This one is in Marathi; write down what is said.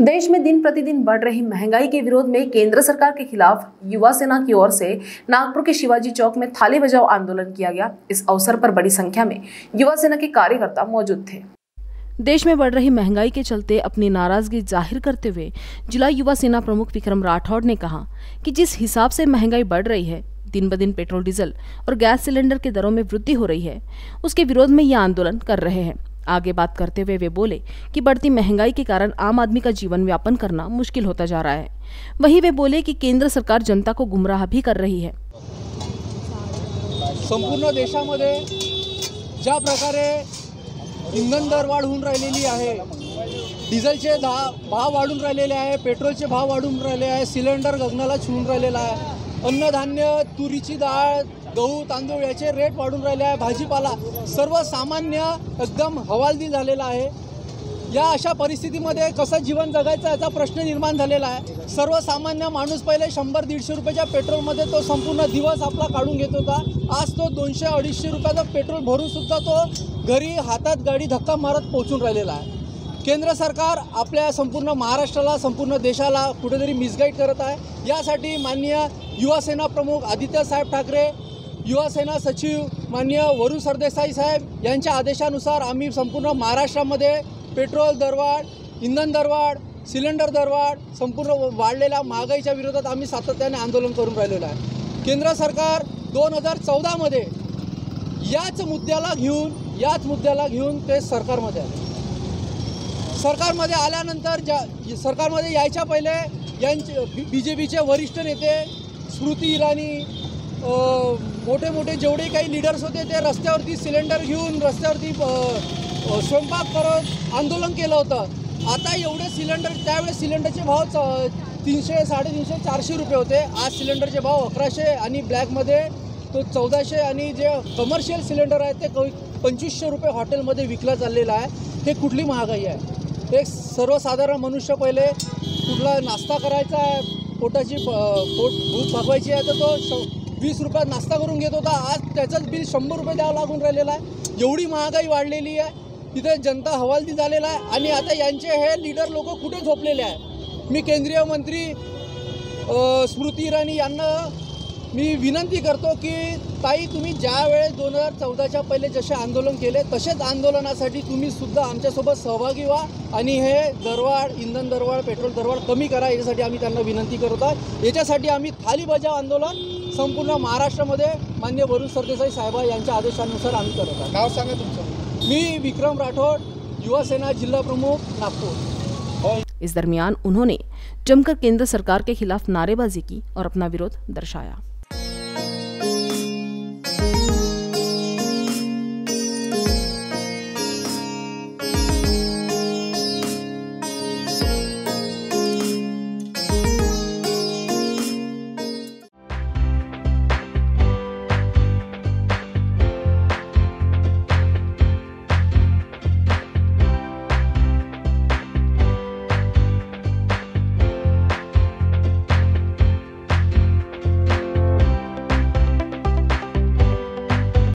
देश में दिन प्रतिदिन बढ़ रही महँगाई के विरोध में केंद्र सरकार के खिलाफ युवा सेना की ओर से नागपुर के शिवाजी चौक में थाली बजाओ आंदोलन किया गया। इस अवसर पर बड़ी संख्या में युवा सेना के कार्यकर्ता मौजूद थे। देश में बढ़ रही महँगाई के चलते अपनी नाराज़गी ज़ाहिर करते हुए जिला युवा सेना प्रमुख विक्रम राठौड़ ने कहा कि जिस हिसाब से महँगाई बढ़ रही है, दिन ब दिन पेट्रोल, डीजल और गैस सिलेंडर के दरों में वृद्धि हो रही है, उसके विरोध में ये आंदोलन कर रहे हैं। आगे बात करते हुए वे बोले कि बढ़ती महँगाई के कारण आम आदमी का जीवन व्यापन करना मुश्किल होता जा रहा है। वहीं वे बोले कि केंद्र सरकार जनता को गुमराह भी कर रही है। संपूर्ण देशामध्ये ज्या प्रकारे इंधन दर वाढ होऊन राहिलेली आहे, डिझेलचे दहा भाव वाढून राहिलेले आहे, पेट्रोलचे भाव वाढून राहिले आहे, सिलेंडर गगनाला छुवून राहिलेला आहे, अन्नधान्य, तुरीची डाळ गहू तांदूळ याचे रेट वाढून राहिले आहे. भाजीपाला सर्वसामान्य एकदम हवालदिल झालेला आहे. या अशा परिस्थितीमध्ये कसं जीवन जगायचं याचा प्रश्न निर्माण झालेला आहे. सर्वसामान्य माणूस पहिले शंभर दीडशे रुपयाच्या पेट्रोलमध्ये तो संपूर्ण दिवस आपला काढून घेत होता. आज तो दोनशे अडीचशे रुपयाचं पेट्रोल भरूनसुद्धा तो घरी हातात गाडी धक्का मारत पोहोचून राहिलेला आहे. केंद्र सरकार आपल्या संपूर्ण महाराष्ट्राला संपूर्ण देशाला कुठेतरी मिसगाईड करत आहे. यासाठी माननीय युवासेना प्रमुख आदित्यसाहेब ठाकरे युवासेना सचिव माननीय वरुण सरदेसाई साहेब यांच्या आदेशानुसार आम्ही संपूर्ण महाराष्ट्रामध्ये पेट्रोल दरवाढ इंधन दरवाढ सिलेंडर दरवाढ संपूर्ण वाढलेल्या महागाईच्या विरोधात आम्ही सातत्याने आंदोलन करून राहिलेलो आहे. केंद्र सरकार दोन हजार चौदामध्ये याच मुद्द्याला घेऊन याच मुद्द्याला घेऊन ते सरकारमध्ये आले. सरकारमध्ये आल्यानंतर ज्या सरकारमध्ये यायच्या पहिले यांचे बी जे पीचे वरिष्ठ नेते स्मृती इराणी मोठे मोठे जेवढे काही लीडर्स होते ते रस्त्यावरती सिलेंडर घेऊन रस्त्यावरती स्वयंपाक करत आंदोलन केलं होतं. आता एवढे सिलेंडर त्यावेळेस सिलेंडरचे भाव च तीनशे साडेतीनशे चारशे रुपये होते. आज सिलेंडरचे भाव अकराशे आणि ब्लॅकमध्ये तो चौदाशे आणि जे कमर्शियल सिलेंडर आहे ते क पंचवीसशे रुपये हॉटेलमध्ये विकला चाललेला आहे. हे कुठली महागाई आहे? एक सर्वसाधारण मनुष्य पहिले कुठला नाश्ता करायचा आहे पोटाची प- पोट भूक भागवायची आहे तर तो वीस रुपयात नाश्ता करून घेत होता. आज त्याचंच बिल शंभर रुपये द्यावं लागून राहिलेलं आहे. एवढी महागाई वाढलेली आहे. तिथे जनता हवालदी झालेला आहे. आणि आता यांचे हे लीडर लोक कुठे झोपलेले आहे मी केंद्रीय मंत्री स्मृती इराणी यांना मी विनंती करतो की ताई तुम्ही ज्या वेळेस दोन हजार चौदाच्या पहिले जसे आंदोलन केले तसेच आंदोलनासाठी तुम्ही सुद्धा आमच्यासोबत सहभागी व्हा आणि हे दरवाढ इंधन दरवाढ पेट्रोल दरवाढ कमी करा याच्यासाठी आम्ही त्यांना विनंती करत आहोत. याच्यासाठी आम्ही थाली बजाव आंदोलन संपूर्ण महाराष्ट्रामध्ये मान्य वरुण सरदेसाई साहेबा यांच्या आदेशानुसार आम्ही करत आहोत. नाव सांगा तुमचं. मी विक्रम राठोड युवा सेना जिल्हा प्रमुख नागपूर. इस दरमियान उन्होंने जमकर केंद्र सरकार के खिलाफ नारेबाजी की और अपना विरोध दर्शाया।